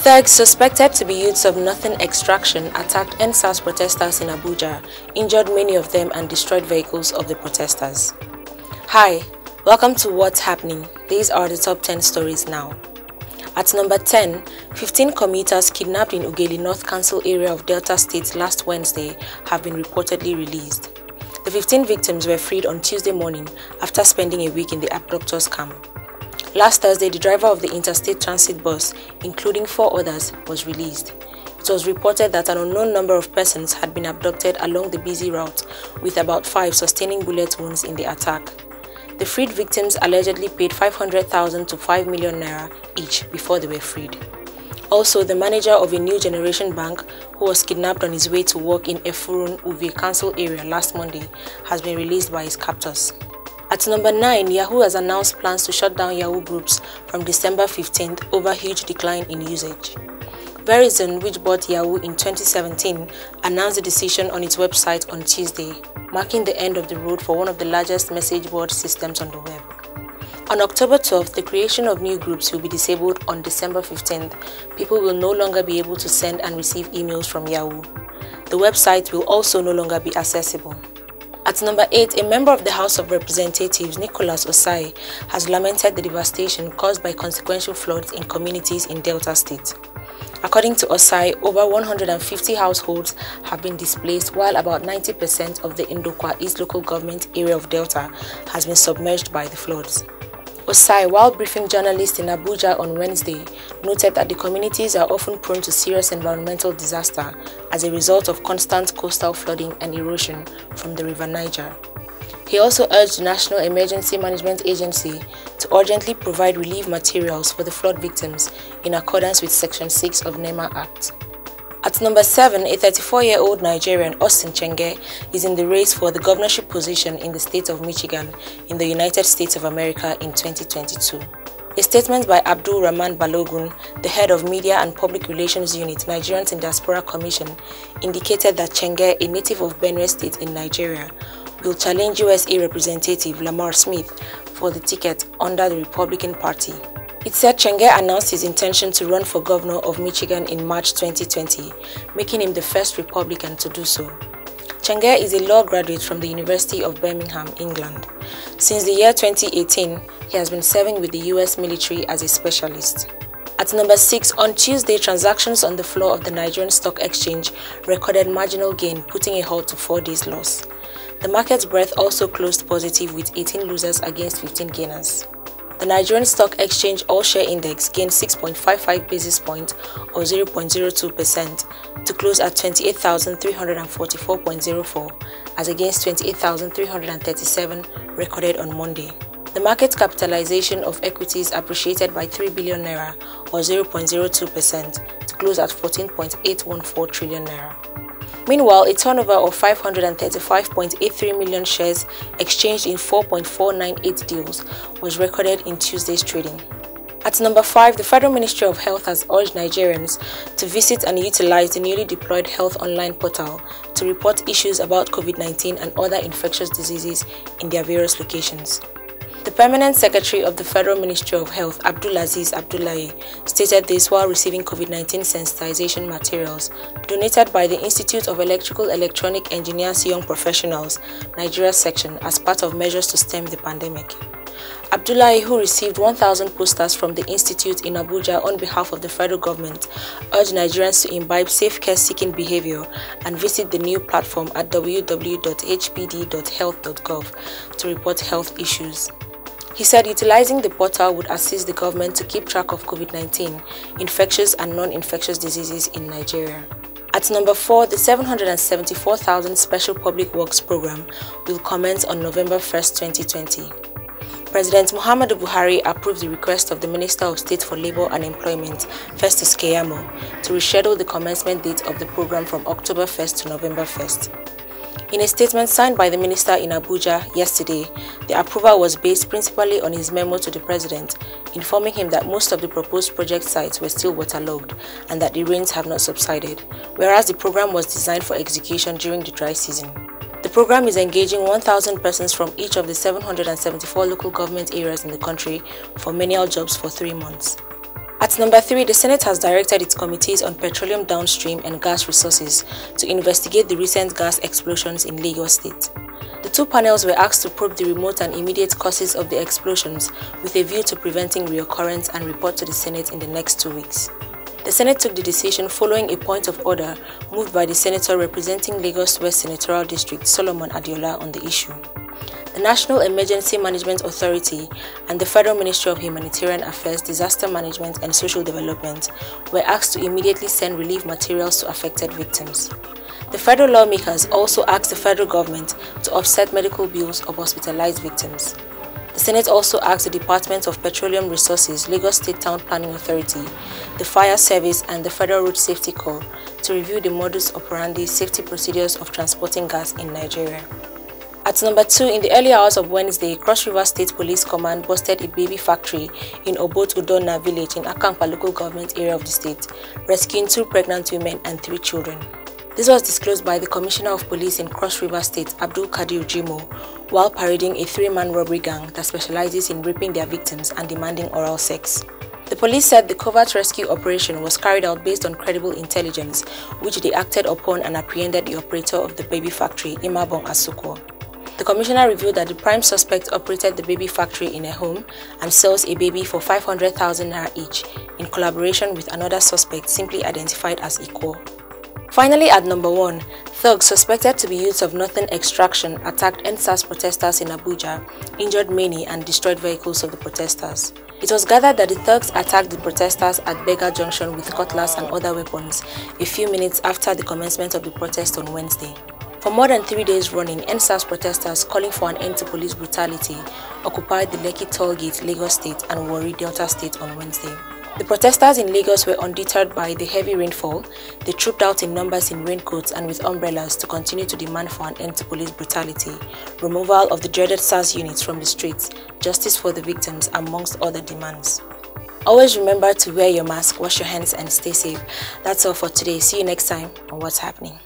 Thugs suspected to be youths of Nothing Extraction attacked EndSARS protesters in Abuja, injured many of them and destroyed vehicles of the protesters. Hi, welcome to What's Happening. These are the top 10 stories now. At number 10, 15 commuters kidnapped in Ughelli North Council area of Delta State last Wednesday have been reportedly released. The 15 victims were freed on Tuesday morning after spending a week in the abductors camp. Last Thursday, the driver of the interstate transit bus, including four others, was released. It was reported that an unknown number of persons had been abducted along the busy route, with about five sustaining bullet wounds in the attack. The freed victims allegedly paid 500,000 to 5 million naira each before they were freed. Also, the manager of a new generation bank, who was kidnapped on his way to work in Effurun Uvwie Council area last Monday, has been released by his captors. At number 9, Yahoo has announced plans to shut down Yahoo groups from December 15th over huge decline in usage. Verizon, which bought Yahoo in 2017, announced the decision on its website on Tuesday, marking the end of the road for one of the largest message board systems on the web. On October 12th, the creation of new groups will be disabled on December 15th. People will no longer be able to send and receive emails from Yahoo. The website will also no longer be accessible. At number 8, a member of the House of Representatives, Nicholas Ossai, has lamented the devastation caused by consequential floods in communities in Delta State. According to Ossai, over 150 households have been displaced while about 90% of the Ndokwa East local government area of Delta has been submerged by the floods. Ossai, while briefing journalists in Abuja on Wednesday, noted that the communities are often prone to serious environmental disaster as a result of constant coastal flooding and erosion from the River Niger. He also urged the National Emergency Management Agency to urgently provide relief materials for the flood victims in accordance with Section 6 of NEMA Act. At number 7, a 34-year-old Nigerian, Austin Chenge, is in the race for the governorship position in the state of Michigan in the United States of America in 2022. A statement by Abdul Rahman Balogun, the head of Media and Public Relations Unit, Nigerians in Diaspora Commission, indicated that Chenge, a native of Benue State in Nigeria, will challenge USA Representative Lamar Smith for the ticket under the Republican Party. It said Chenge announced his intention to run for governor of Michigan in March 2020, making him the first Republican to do so. Chenge is a law graduate from the University of Birmingham, England. Since the year 2018, he has been serving with the US military as a specialist. At number 6, on Tuesday, transactions on the floor of the Nigerian Stock Exchange recorded marginal gain, putting a halt to four days' loss. The market's breadth also closed positive with 18 losers against 15 gainers. The Nigerian Stock Exchange All Share Index gained 6.55 basis points or 0.02% to close at 28,344.04 as against 28,337 recorded on Monday. The market capitalization of equities appreciated by 3 billion naira or 0.02% to close at 14.814 trillion naira. Meanwhile, a turnover of 535.83 million shares exchanged in 4.498 deals was recorded in Tuesday's trading. At number 5, the Federal Ministry of Health has urged Nigerians to visit and utilize the newly deployed Health Online portal to report issues about COVID-19 and other infectious diseases in their various locations. Permanent Secretary of the Federal Ministry of Health, Abdulaziz Abdullahi, stated this while receiving COVID-19 sensitization materials donated by the Institute of Electrical Electronic Engineers Young Professionals, Nigeria section as part of measures to stem the pandemic. Abdullahi, who received 1,000 posters from the institute in Abuja on behalf of the federal government, urged Nigerians to imbibe safe care-seeking behavior and visit the new platform at www.hpd.health.gov to report health issues. He said utilizing the portal would assist the government to keep track of COVID-19, infectious and non-infectious diseases in Nigeria. At number 4, the 774,000 Special Public Works Program will commence on November 1, 2020. President Muhammadu Buhari approved the request of the Minister of State for Labour and Employment, Festus Keyamo, to reschedule the commencement date of the program from October 1st to November 1st. In a statement signed by the minister in Abuja yesterday, the approval was based principally on his memo to the president, informing him that most of the proposed project sites were still waterlogged and that the rains have not subsided, whereas the program was designed for execution during the dry season. The program is engaging 1,000 persons from each of the 774 local government areas in the country for menial jobs for three months. At number 3, the Senate has directed its committees on petroleum downstream and gas resources to investigate the recent gas explosions in Lagos State. The two panels were asked to probe the remote and immediate causes of the explosions with a view to preventing reoccurrence and report to the Senate in the next two weeks. The Senate took the decision following a point of order moved by the senator representing Lagos West Senatorial District Solomon Adeola on the issue the National Emergency Management Authority and the Federal Ministry of Humanitarian Affairs, Disaster Management and Social Development were asked to immediately send relief materials to affected victims. The federal lawmakers also asked the federal government to offset medical bills of hospitalized victims. The Senate also asked the Department of Petroleum Resources, Lagos State Town Planning Authority, the Fire Service and the Federal Road Safety Corps to review the modus operandi safety procedures of transporting gas in Nigeria. At number 2, in the early hours of Wednesday, Cross River State Police Command busted a baby factory in Obot Udona village in Akamkpa local government area of the state, rescuing two pregnant women and three children. This was disclosed by the Commissioner of Police in Cross River State, Abdul Kadir Jimoh, while parading a three-man robbery gang that specializes in raping their victims and demanding oral sex. The police said the covert rescue operation was carried out based on credible intelligence, which they acted upon and apprehended the operator of the baby factory, Imabong Asuko. The commissioner revealed that the prime suspect operated the baby factory in a home and sells a baby for 500,000 naira each in collaboration with another suspect simply identified as Equal. Finally, at number 1, thugs suspected to be youths of northern extraction attacked EndSARS protesters in Abuja, injured many and destroyed vehicles of the protesters. It was gathered that the thugs attacked the protesters at Berger Junction with cutlass and other weapons a few minutes after the commencement of the protest on Wednesday. For more than three days running, EndSARS protesters calling for an end to police brutality occupied the Lekki Tollgate, Lagos State and Warri, Delta State on Wednesday. The protesters in Lagos were undeterred by the heavy rainfall. They trooped out in numbers in raincoats and with umbrellas to continue to demand for an end to police brutality, removal of the dreaded SARS units from the streets, justice for the victims, amongst other demands. Always remember to wear your mask, wash your hands and stay safe. That's all for today. See you next time on What's Happening.